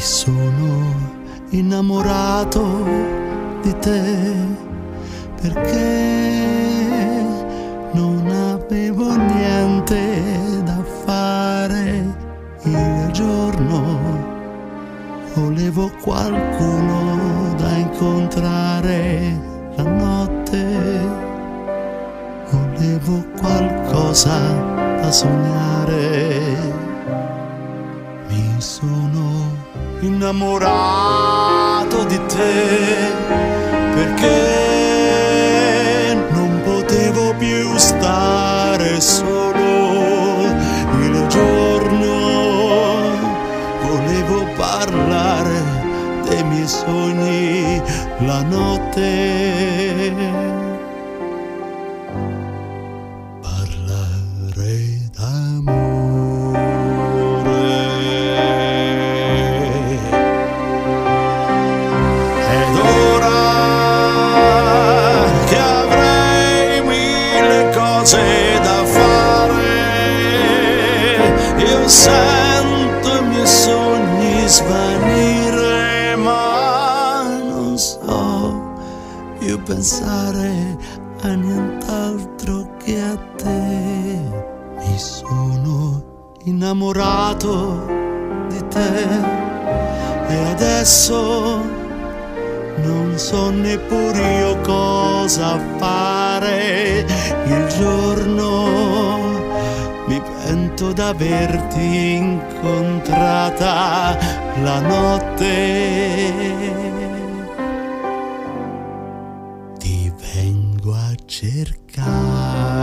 Sono innamorato di te perché non avevo niente da fare il giorno. Volevo qualcuno da incontrare la notte. Volevo qualcosa da sognare. Innamorato di te perché non potevo più stare solo il giorno. Volevo parlare dei miei sogni la notte. Cose da fare, io sento i miei sogni svanire, ma non so più pensare a nient'altro che a te. Mi sono innamorato di te e adesso non so neppure io cosa fare il giorno. Mi pento d'averti incontrata la notte. Ti vengo a cercare.